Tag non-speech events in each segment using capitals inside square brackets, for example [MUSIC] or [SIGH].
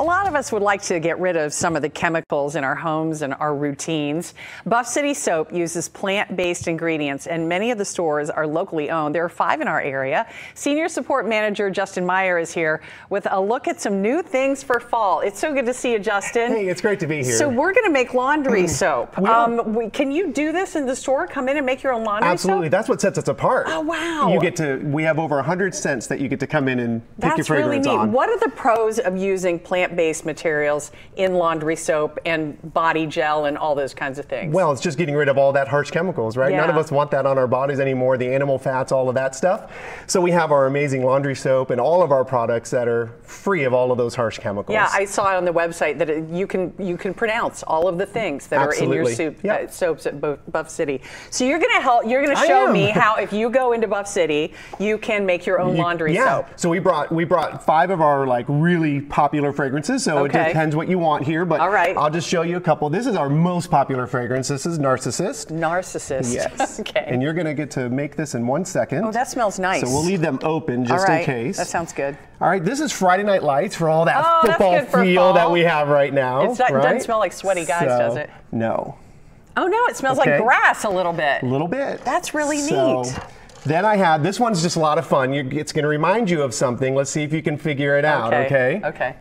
A lot of us would like to get rid of some of the chemicals in our homes and our routines. Buff City Soap uses plant based ingredients, and many of the stores are locally owned. There are five in our area. Senior Support Manager Justin Meier is here with a look at some new things for fall. It's so good to see you, Justin. Hey, it's great to be here. So, we're going to make laundry soap. We um, we, can you do this in the store? Come in and make your own laundry soap. Absolutely. soap? That's what sets us apart. Oh, wow. You get to, we have over 100 scents that you get to come in and pick That's your fragrance really neat. on. What are the pros of using plant-based materials in laundry soap and body gel and all those kinds of things? Well, it's just getting rid of all that harsh chemicals, right? None of us want that on our bodies anymore, the animal fats, all of that stuff. So we have our amazing laundry soap and all of our products that are free of all of those harsh chemicals. yeah, I saw on the website that it, you can you can pronounce all of the things that are in your soup, Yep. uh, soaps at Buff, Buff City. So you're going to help. You're going to show me how if you go into Buff City, you can make your own You- laundry yeah. soap. So we brought we brought five of our like really popular fragrances. So Okay. it depends what you want here, but All right. I'll just show you a couple. This is our most popular fragrance. This is Narcissist. Narcissist. Yes. [LAUGHS] okay. And you're gonna get to make this in one second. oh, that smells nice. So we'll leave them open just all right. in case. That sounds good. All right, this is Friday Night Lights for all that Oh, football feel that we have right now. It doesn't smell like sweaty guys, So, does it? No, Oh no, it smells Okay. like grass a little bit. a little bit. That's really So, neat. Then I have this one's just a lot of fun. You, it's going to remind you of something. Let's see if you can figure it out. Okay. Okay.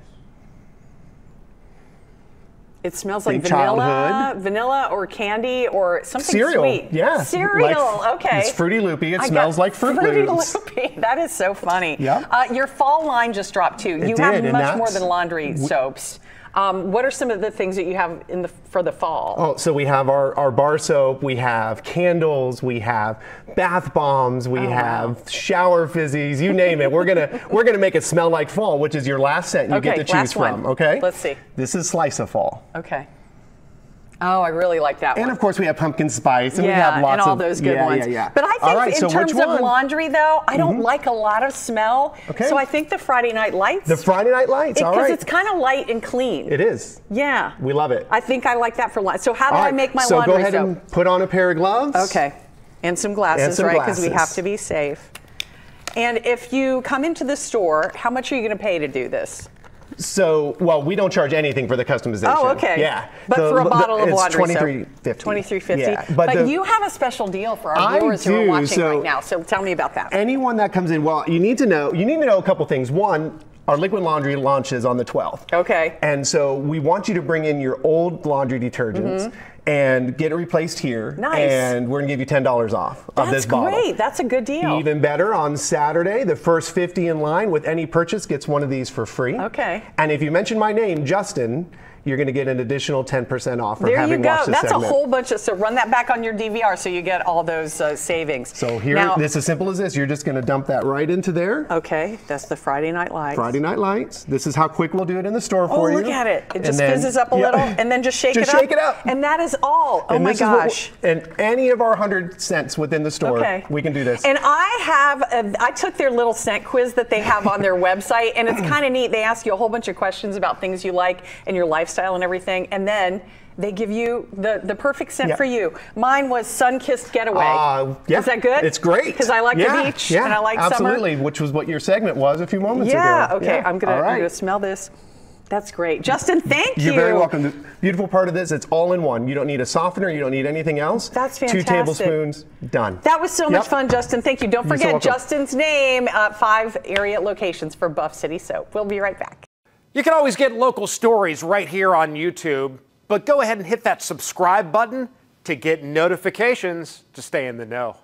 It smells like vanilla, childhood. vanilla or candy or something Cereal. sweet. Yeah. Cereal. Like- okay. it's Fruity Loopy. It I smells like Fruit Fruity Loops. Loopy. [LAUGHS] That is so funny. Yep. Uh, your fall line just dropped too. You have did, and much more than laundry soaps. Um, what are some of the things that you have in the for the fall? Oh, so we have our, our bar soap, we have candles, we have bath bombs, we Oh, wow. have shower fizzies, you name it. We're gonna [LAUGHS] we're gonna make it smell like fall, which is your last scent you Okay, get to choose from. one. Okay. Let's see. This is slice of fall. Okay. Oh, I really like that And one. And of course we have pumpkin spice and we have lots and all of those good yeah, ones. Yeah, yeah. But I think right, in so terms of? Laundry, though, I don't mm-hmm. like a lot of smell. Okay. So I think the Friday Night Lights. The Friday Night Lights. all Because right. it's kind of light and clean. it is. Yeah. We love it. I think I like that for lunch. So how do All I make my so laundry go ahead soap? and put on a pair of gloves. Okay. And some glasses, And some right? Because we have to be safe. And if you come into the store, how much are you going to pay to do this? So, well, we don't charge anything for the customization. Oh, okay. Yeah. But The- for a the- bottle of it's laundry soap, twenty-three fifty. Twenty-three fifty. Yeah, but but, the- you have a special deal for our I viewers who are watching so- right now. So tell me about that. anyone that comes in, well, you need to know. You need to know a couple things. One. Our liquid laundry launches on the 12th. Okay. And so we want you to bring in your old laundry detergents mm-hmm. And get it replaced here. Nice. And we're going to give you $10 off of That's this bottle. That's great. That's a good deal. Even better, on Saturday, the first 50 in line with any purchase gets one of these for free. Okay. And if you mention my name, Justin, you're going to get an additional 10% off for There you having go. watched this That's segment. a whole bunch of. So run that back on your DVR so you get all those uh, savings. So here, Now, this is simple as this. You're just going to dump that right into there. Okay, that's the Friday Night Lights. Friday Night Lights. This is how quick we'll do it in the store Oh, for you. Oh, look at it. It And just then- fizzes up a yeah. little and then just shake Just it up. shake it up. And that is all. Oh And my what we- gosh. and any of our 100 scents within the store, Okay. we can do this. And I have, a, I took their little scent quiz that they have on their [LAUGHS] website, and it's kind of neat. They ask you a whole bunch of questions about things you like and your lifestyle and everything, and then they give you the, the perfect scent Yeah. for you. Mine was Sun Kissed Getaway. Uh, yeah. Is that good? It's great. Because I like Yeah, the beach yeah, and I like absolutely, summer. which was what your segment was a few moments Yeah, ago. okay. I'm gonna All right. I'm gonna smell this. That's great. Justin, thank you. You're very welcome. The beautiful part of this, it's all in one. You don't need a softener. You don't need anything else. That's fantastic. Two tablespoons, done. That was so Yep. much fun, Justin. Thank you. Don't You're so forget. Justin's name, uh, five area locations for Buff City Soap. We'll be right back. You can always get local stories right here on YouTube, but go ahead and hit that subscribe button to get notifications to stay in the know.